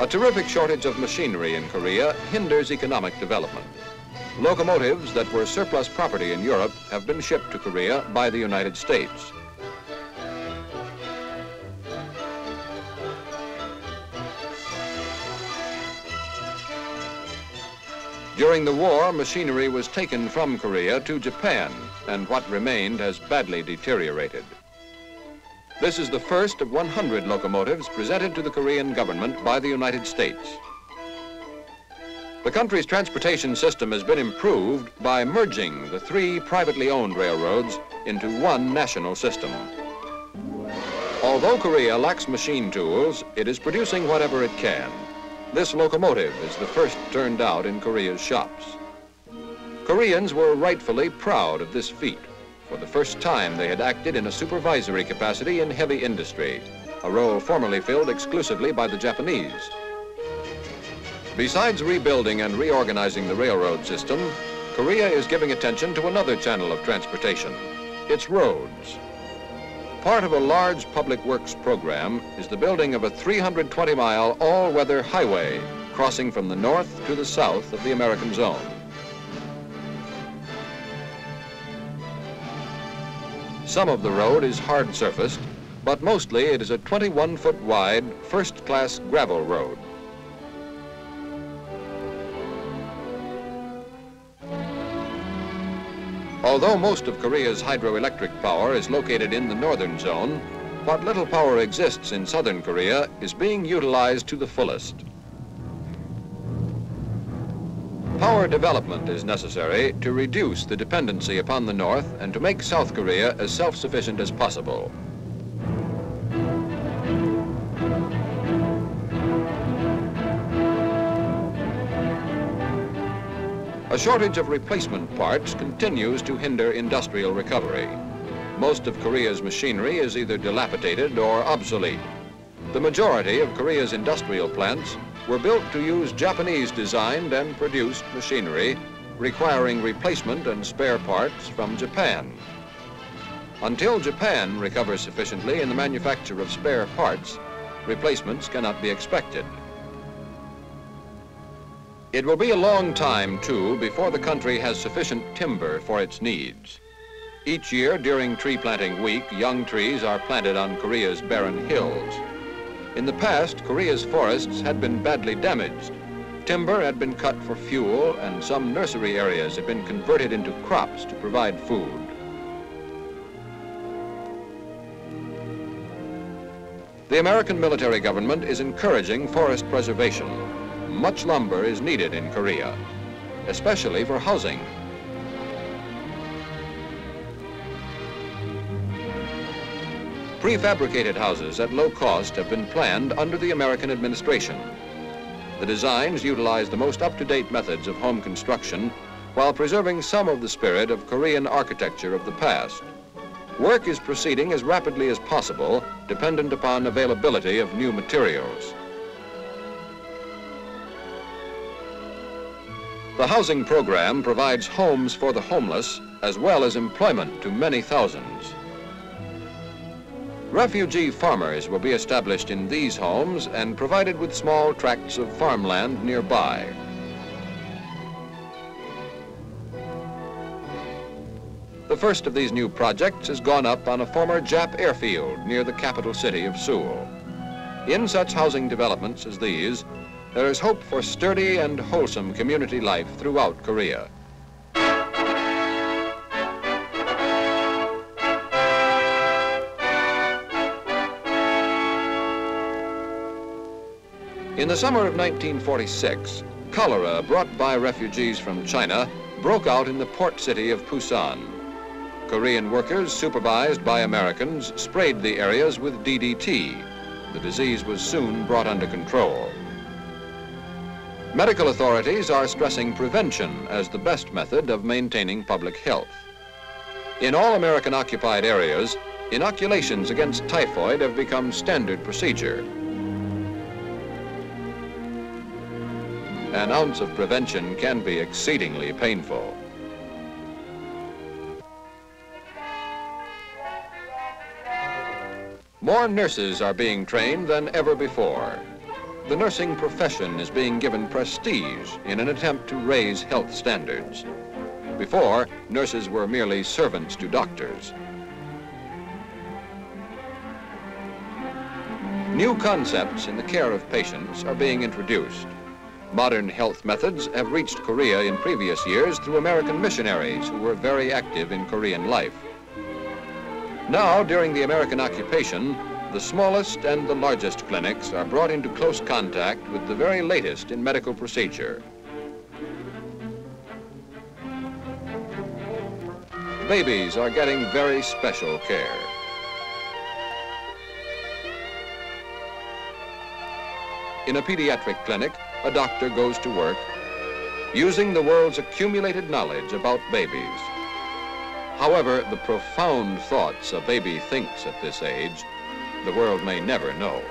A terrific shortage of machinery in Korea hinders economic development. Locomotives that were surplus property in Europe have been shipped to Korea by the United States. During the war, machinery was taken from Korea to Japan, and what remained has badly deteriorated. This is the first of 100 locomotives presented to the Korean government by the United States. The country's transportation system has been improved by merging the three privately owned railroads into one national system. Although Korea lacks machine tools, it is producing whatever it can. This locomotive is the first turned out in Korea's shops. Koreans were rightfully proud of this feat. For the first time, they had acted in a supervisory capacity in heavy industry, a role formerly filled exclusively by the Japanese. Besides rebuilding and reorganizing the railroad system, Korea is giving attention to another channel of transportation, its roads. Part of a large public works program is the building of a 320-mile all-weather highway crossing from the north to the south of the American zone. Some of the road is hard surfaced, but mostly it is a 21-foot wide, first-class gravel road. Although most of Korea's hydroelectric power is located in the northern zone, what little power exists in southern Korea is being utilized to the fullest. Power development is necessary to reduce the dependency upon the North and to make South Korea as self-sufficient as possible. A shortage of replacement parts continues to hinder industrial recovery. Most of Korea's machinery is either dilapidated or obsolete. The majority of Korea's industrial plants were built to use Japanese designed and produced machinery requiring replacement and spare parts from Japan. Until Japan recovers sufficiently in the manufacture of spare parts, replacements cannot be expected. It will be a long time, too, before the country has sufficient timber for its needs. Each year during tree planting week, young trees are planted on Korea's barren hills. In the past, Korea's forests had been badly damaged. Timber had been cut for fuel and some nursery areas had been converted into crops to provide food. The American military government is encouraging forest preservation much lumber is needed in Korea, especially for housing. Prefabricated houses at low cost have been planned under the American administration. The designs utilize the most up-to-date methods of home construction while preserving some of the spirit of Korean architecture of the past. Work is proceeding as rapidly as possible, dependent upon availability of new materials. The housing program provides homes for the homeless as well as employment to many thousands. Refugee farmers will be established in these homes and provided with small tracts of farmland nearby. The first of these new projects has gone up on a former Jap airfield near the capital city of Seoul. In such housing developments as these, there is hope for sturdy and wholesome community life throughout Korea. In the summer of 1946, cholera brought by refugees from China broke out in the port city of Pusan. Korean workers, supervised by Americans, sprayed the areas with DDT. The disease was soon brought under control. Medical authorities are stressing prevention as the best method of maintaining public health. In all American occupied areas, inoculations against typhoid have become standard procedure. An ounce of prevention can be exceedingly painful. More nurses are being trained than ever before. the nursing profession is being given prestige in an attempt to raise health standards. Before, nurses were merely servants to doctors. New concepts in the care of patients are being introduced. Modern health methods have reached Korea in previous years through American missionaries who were very active in Korean life. Now, during the American occupation, the smallest and the largest clinics are brought into close contact with the very latest in medical procedure. Babies are getting very special care. In a pediatric clinic, a doctor goes to work using the world's accumulated knowledge about babies. However, the profound thoughts a baby thinks at this age the world may never know.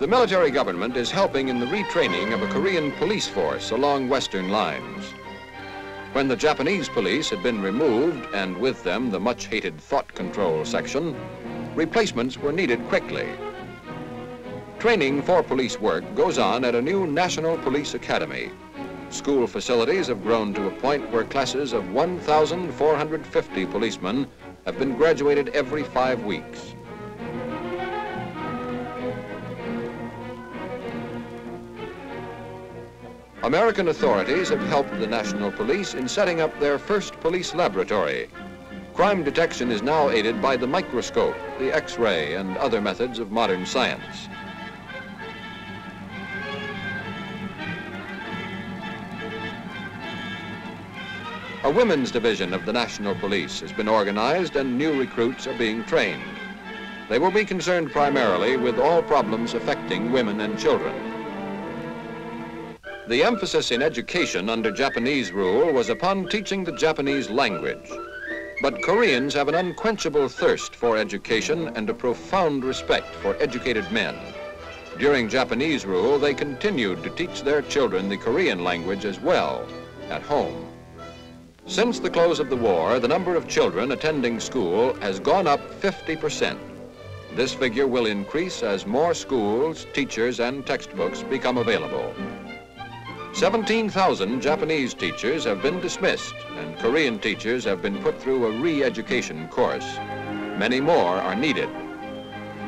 The military government is helping in the retraining of a Korean police force along Western lines. When the Japanese police had been removed, and with them the much-hated thought control section, replacements were needed quickly. Training for police work goes on at a new National Police Academy. School facilities have grown to a point where classes of 1,450 policemen have been graduated every five weeks. American authorities have helped the National Police in setting up their first police laboratory. Crime detection is now aided by the microscope, the X-ray, and other methods of modern science. A women's division of the National Police has been organized and new recruits are being trained. They will be concerned primarily with all problems affecting women and children. The emphasis in education under Japanese rule was upon teaching the Japanese language. But Koreans have an unquenchable thirst for education and a profound respect for educated men. During Japanese rule, they continued to teach their children the Korean language as well at home. Since the close of the war, the number of children attending school has gone up 50%. This figure will increase as more schools, teachers, and textbooks become available. 17,000 Japanese teachers have been dismissed, and Korean teachers have been put through a re-education course. Many more are needed.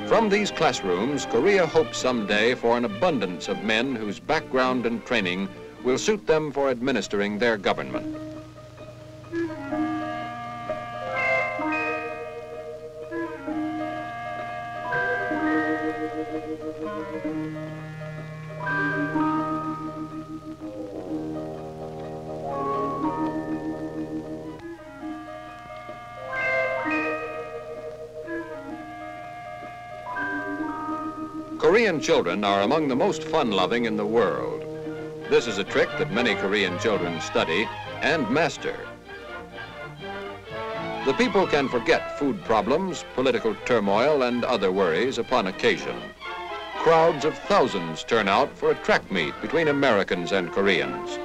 From these classrooms, Korea hopes someday for an abundance of men whose background and training will suit them for administering their government. Korean children are among the most fun-loving in the world. This is a trick that many Korean children study and master. The people can forget food problems, political turmoil, and other worries upon occasion. Crowds of thousands turn out for a track meet between Americans and Koreans.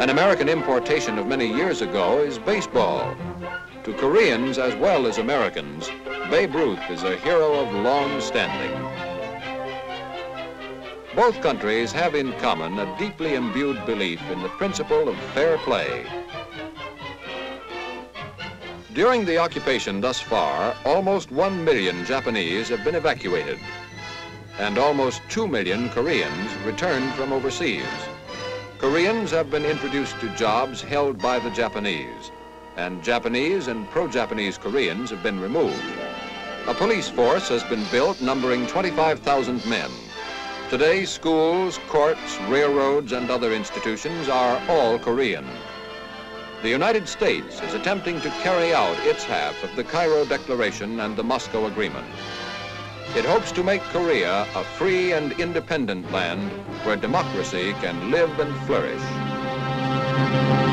An American importation of many years ago is baseball. To Koreans as well as Americans, Babe Ruth is a hero of long standing. Both countries have in common a deeply imbued belief in the principle of fair play. During the occupation thus far, almost one million Japanese have been evacuated, and almost two million Koreans returned from overseas. Koreans have been introduced to jobs held by the Japanese, and Japanese and pro-Japanese Koreans have been removed. A police force has been built numbering 25,000 men. Today, schools, courts, railroads, and other institutions are all Korean. The United States is attempting to carry out its half of the Cairo Declaration and the Moscow Agreement. It hopes to make Korea a free and independent land where democracy can live and flourish.